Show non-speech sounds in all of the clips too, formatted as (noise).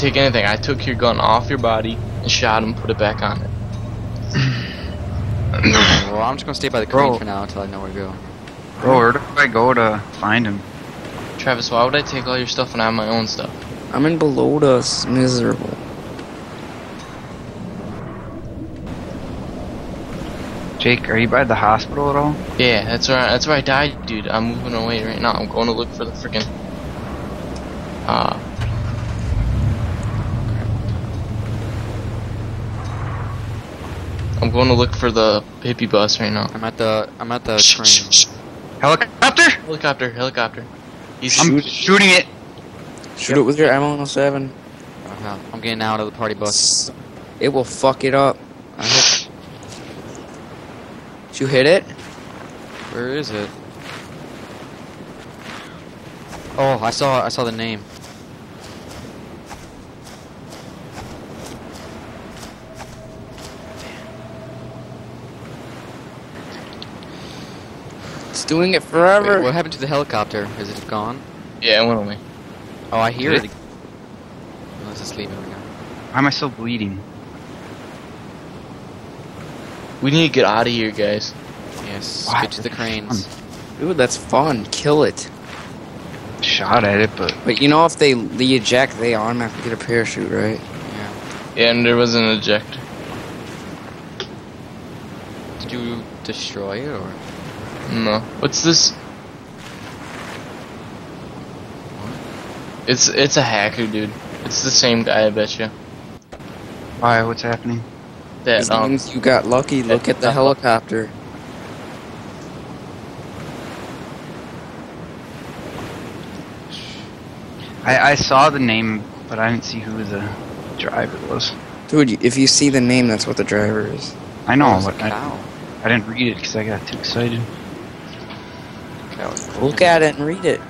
take anything. I took your gun off your body and shot him, put it back on it. well, I'm just gonna stay by the crane for now until I know where to go. Bro, where do I go to find him? Travis, why would I take all your stuff when I have my own stuff? I'm in Balota. It's miserable. Jake, are you by the hospital at all? Yeah, that's where I, that's where I died, dude. I'm moving away right now. I'm going to look for the freaking. Uh. I'm going to look for the hippie bus right now. I'm at the I'm at the Shh, crane. shh, shh. Helicopter? Helicopter, helicopter. He's I'm Shoot. shooting it. Shoot it with your M107. Oh, hell. I'm getting out of the party bus. It will fuck it up. I hope. Did you hit it? Where is it? Oh, I saw I saw the name. It's doing it forever. Wait, what happened to the helicopter? Is it gone? yeah, it went away. Oh, I hear Did it. Oh, it's just leaving right now. Why am I still bleeding? We need to get out of here, guys. Yes, What? get to the cranes. Ooh, that's fun. Kill it. Shot at it, but But you know, if they the eject, they automatically get a parachute, right? Yeah. Yeah, and there was an ejector. Did you destroy it or? No. What's this? It's it's a hacker, dude. It's the same guy, I bet you. why? What's happening? That This um, means you got lucky. Look at the helicopter. I, I saw the name, but I didn't see who the driver was. Dude, if you see the name, that's what the driver is. I know, it's a but I. I didn't read it because I got too excited. Cow is Look at it and read it.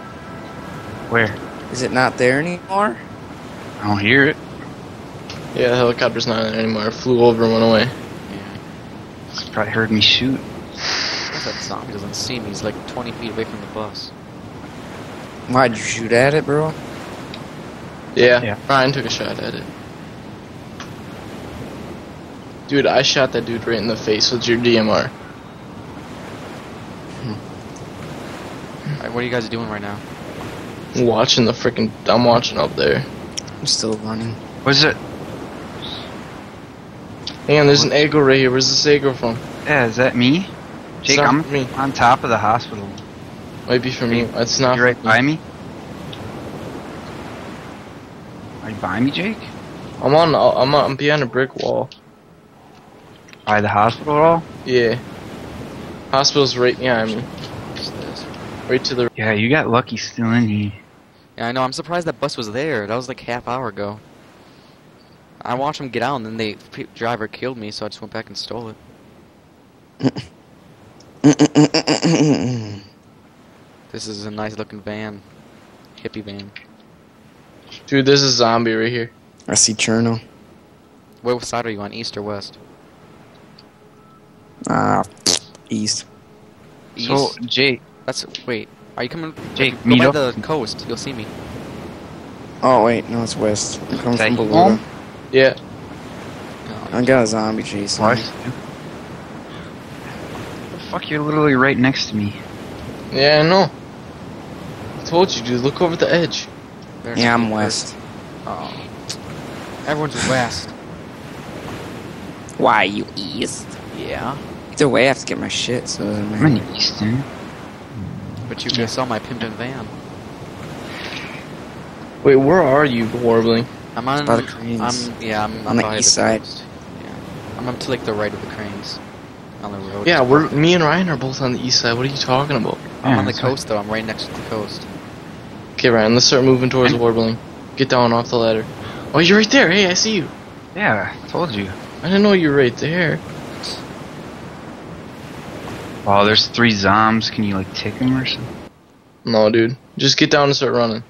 Where? Is it not there anymore? I don't hear it. yeah, the helicopter's not there anymore. It flew over and went away. Yeah. It's probably heard me shoot. That zombie doesn't see me. He's like 20 feet away from the bus. Why'd you shoot at it, bro? Yeah, Yeah. Brian took a shot at it. Dude, I shot that dude right in the face with your DMR. Alright, what are you guys doing right now? I'm watching the freaking. I'm watching up there. I'm still running. What is it? Hang on, there's an Eggo right here. Where's this Eggo from? Yeah, is that me? Jake, I'm me. on top of the hospital. Might be from you. It's not. You're right me. by me? Are you by me, Jake? I'm on. I'm on, I'm behind a brick wall. By the hospital at? Yeah. Hospital's right behind me. What's this? Right to the. Yeah, you got lucky still in here. Yeah, I know. I'm surprised that bus was there. That was like half hour ago. I watched him get out, and then the p- driver killed me, so I just went back and stole it. (laughs) This is a nice looking van, hippie van. Dude, there's a zombie right here. I see Cherno. What side are you on, east or west? Ah, east. East. So, Jake, That's wait. Are you coming? Jake, go meet by up. the coast. You'll see me. Oh wait, no, it's west. I'm coming Is that from you Yeah. Oh. I got a zombie chase. what? The fuck, you're literally right next to me. Yeah, I know. I told you, dude. Look over the edge. there's Yeah, I'm west. Oh. Everyone's (sighs) west. Why you east? Yeah. Either way, I have to get my shit, so it doesn't I'm in matter. Easton. But you just saw my pimpin' van. Wait, where are you, warbling? I'm on. by the cranes. I'm yeah. I'm, On I'm the by east side. coast. Yeah. I'm up to like the right of the cranes. On the road. Yeah, we're me and Ryan are both on the east side. What are you talking about? I'm Yeah, on the that's right. coast though. I'm right next to the coast. Okay, Ryan, let's start moving towards I'm- warbling. Get down off the ladder. Oh, you're right there. Hey, I see you. Yeah, I told you. I didn't know you were right there. Oh, there's three zombs. Can you, like, tick them or something? No, dude. Just get down and start running.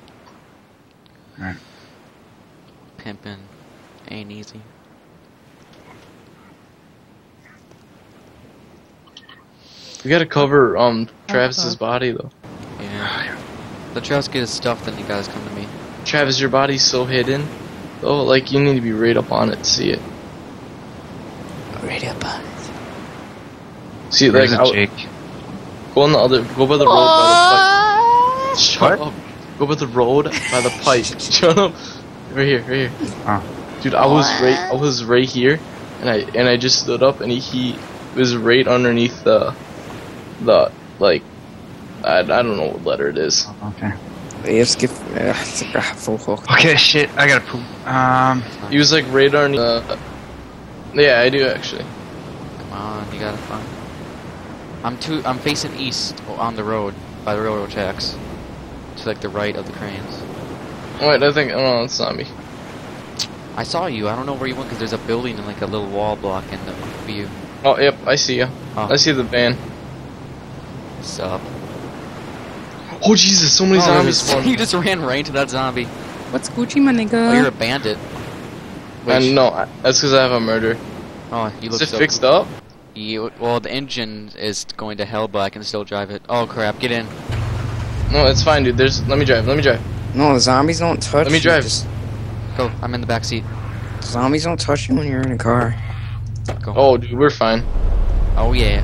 Pimpin' ain't easy. We gotta cover um Travis's body though. Yeah. Let Travis get his stuff, then you guys come to me. Travis, your body's so hidden. Oh, like you need to be right up on it to see it. Right up on it. See, Where's like it, out, Jake? go on the other, go by the road by the pipe. Shut What? up. Go by the road by the pipe. (laughs) Shut up. Right here, right here. Oh. Dude, I was right, I was right here, and I and I just stood up, and he, he was right underneath the, the like, I, I don't know what letter it is. Okay. Jag ska... Jag ska få. Okay, shit. I gotta poop. Um, He was like right underneath. The, yeah, I do actually. Come on, you gotta find. I'm too. I'm facing east on the road by the railroad tracks, to like the right of the cranes. Wait, I think oh no, it's not me. I saw you. I don't know where you went because there's a building and like a little wall block in the view. Oh, yep, I see you. Oh. I see the van. What's up? Oh Jesus, so many Oh, zombies (laughs) you just ran right into that zombie. What's Gucci, my nigga? Oh, you're a bandit. And Which- no, I- that's because I have a murder. Oh, you look Is it so fixed cool. up? You, well, the engine is going to hell, but I can still drive it. Oh crap! Get in. No, it's fine, dude. There's. Let me drive. Let me drive. No, the zombies don't touch Let me you. drive. Just, Go. I'm in the back seat. zombies don't touch you when you're in a car. Go. Oh, dude, we're fine. Oh yeah.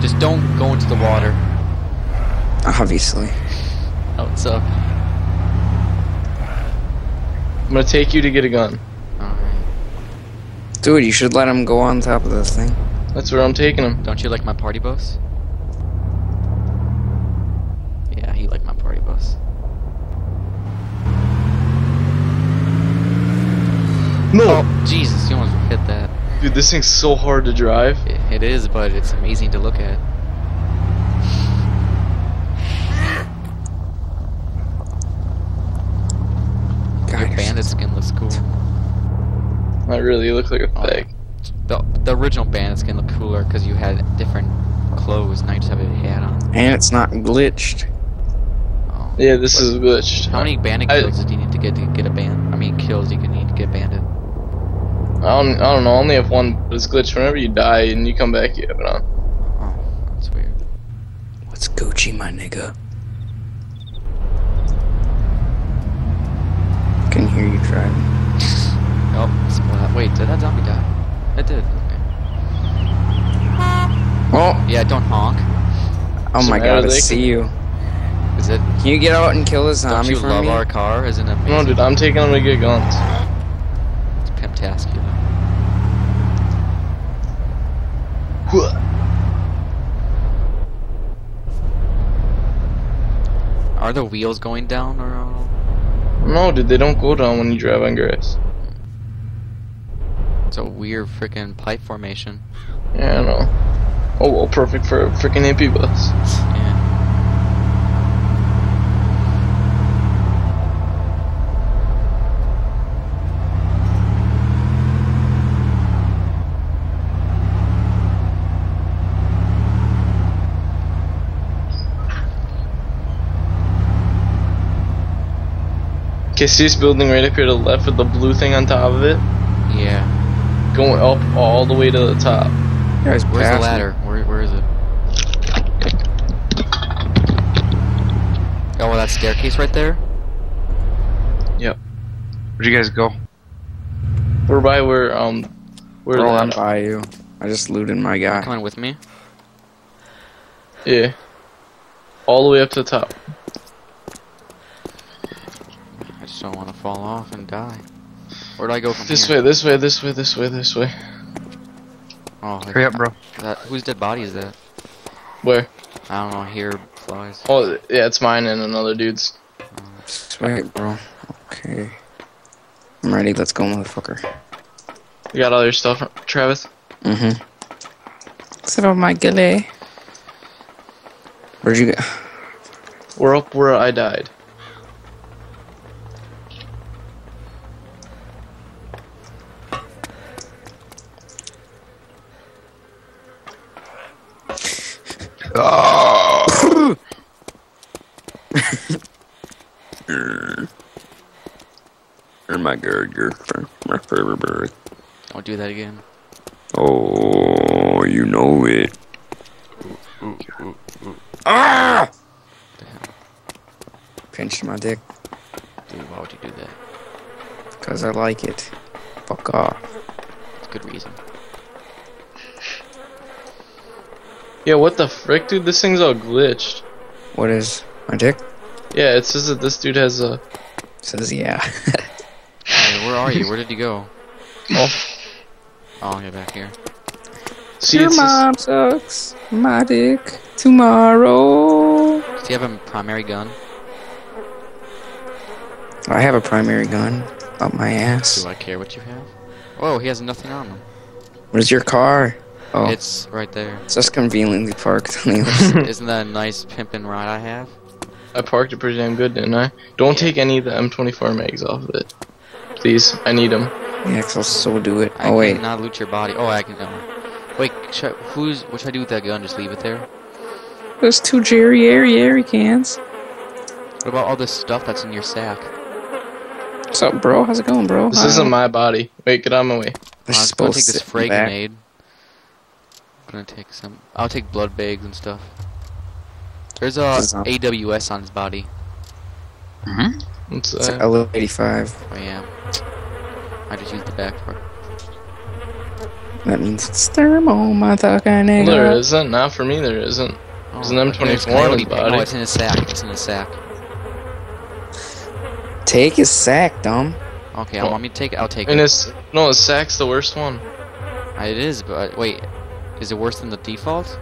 Just don't go into the water. Obviously. Oh, what's up? I'm gonna take you to get a gun. Alright. Dude, you should let him go on top of this thing. That's where I'm taking him. Don't you like my party bus? Yeah, he liked my party bus. No, Oh, Jesus, you almost hit that. dude, this thing's so hard to drive. It, it is, but it's amazing to look at. God, Your bandit skin looks cool. Not really. Look like a Oh. fag. The, the original bandit skin looked cooler because you had different clothes. Now you just have a hat on. And it's not glitched. Oh. Yeah, this is glitched. How many bandit I- kills do you need to get to get a band? I mean, kills you can need to get bandit. I don't. I don't know. I only have one, but it's glitched. Whenever you die and you come back, you have it on. Oh, that's weird. What's Gucci, my nigga? I Can hear you driving. Splat. Wait, did that zombie die? It did. Okay. Oh, Yeah, don't honk. oh my god, I see you. Is it? Can you get out and kill this Don't you for love me? our car? Isn't it amazing? No, dude, I'm taking them to get guns. It's pimptascular. Are the wheels going down or? uh, No, dude, they don't go down when you drive on grass. It's a weird freaking pipe formation. Yeah, I know. Oh well, perfect for a freaking hippie bus. Yeah. Okay, see this building right up here to the left with the blue thing on top of it? Yeah. Going up all the way to the top. Guys, Where's the ladder? Where where is it? Oh, well, that staircase right there. Yep. Where'd you guys go? We're by where, um, where Bro, the- I'm by you. I just looted my guy. Coming with me. Yeah. All the way up to the top. I just don't want to fall off and die. Where do I go from This here? way, this way, this way, this way, this way. Oh, like, Hurry up, bro. That, whose dead body is that? Where? I don't know. Here flies. Oh, yeah, it's mine and another dude's. Sweet, bro. Okay. I'm ready. Let's go, motherfucker. You got all your stuff, Travis? Mm-hmm. Except for my ghillie. Where'd you go? We're up where I died. (laughs) You're my good girlfriend. My favorite bird. Don't do that again. Oh, you know it. Ah! Pinched my dick. Dude, why would you do that? Cause I like it. Fuck off. It's a good reason. Yeah, what the frick, dude? This thing's all glitched. What is my dick? Yeah, it says that this dude has a. Says yeah. Hey, where are you? Where did you go? (laughs) Oh, Oh, you're back here. see, Your it's just, mom sucks. My dick. Tomorrow. Does he have a primary gun? I have a primary gun up my ass. Do I care what you have? Oh, he has nothing on him. Where's your car? Oh, It's right there. it's just conveniently parked on the other. (laughs) Isn't that a nice pimpin' ride I have? I parked it pretty damn good, didn't I? Don't take any of the M24 mags off of it. Please, I need them. Yeah, 'cause I'll so do it. I Oh wait, not loot your body. Oh, I can. Um, wait, should, who's? What should I do with that gun? Just leave it there? there's two Jerry Airy Airy cans. What about all this stuff that's in your sack? What's up, bro? How's it going, bro? This Hi. isn't my body. Wait, get out of my way. I'm supposed to take this frag the back. grenade. I'm gonna take some. I'll take blood bags and stuff. There's a This is not- AWS on his body. Mm-hmm. What's It's that? L85. Oh yeah. I just used the back part. That means it's thermal, motherfucking Well, nigga. there isn't. Not for me, there isn't. Oh, There's an M24 in his body. Oh, it's in his sack. It's in his sack. Take his sack, dumb. Okay, I Well, want me to take it. I'll take And it. And it's no, his sack's the worst one. Uh, It is, but wait, is it worse than the default?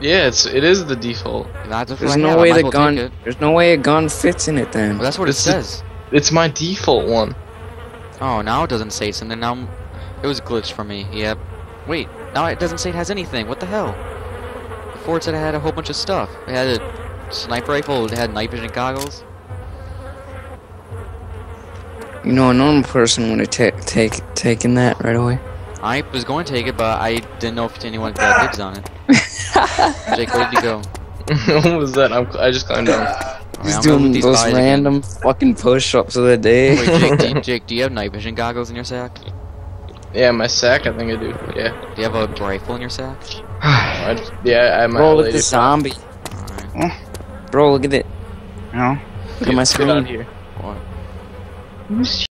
Yeah, it's it is the default. That's There's I no have. Way the well gun. There's no way a gun fits in it then. Well, that's what it This is- says. It's my default one. Oh, now it doesn't say something. Now I'm- it was glitched for me. Yep. Wait, now it doesn't say it has anything. What the hell? Before it said it had a whole bunch of stuff. It had a sniper rifle. It had night vision goggles. You know, a normal person would have ta- take taken that right away. I was going to take it, but I didn't know if anyone got dibs on it. (laughs) Jake, where did you go? (laughs) what was that? I'm, I just climbed down. Alright, He's I'm doing these those bodies again. random fucking push-ups of the day. Wait, Jake, do you, (laughs) Jake, do you have night vision goggles in your sack? Do Yeah, my sack. I think I do. Yeah. Do you have a rifle in your sack? (sighs) I, yeah, I have my Bro, look at lady. the zombie. Alright. Bro, look at it. No. Look at my Get out screen. here. What? Who's